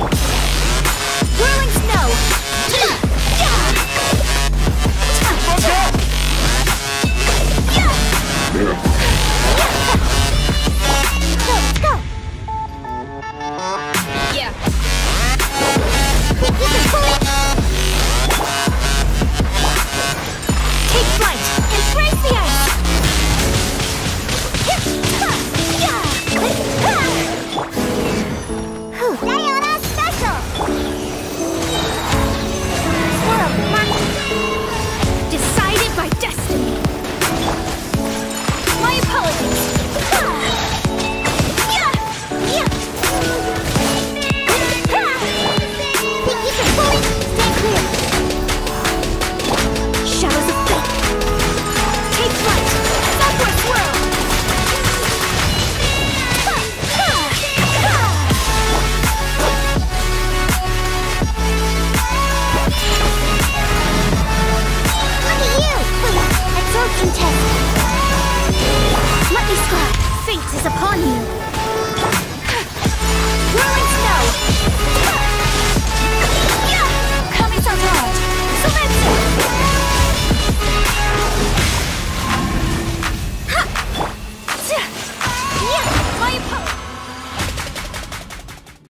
Whirling snow! Fate is upon you.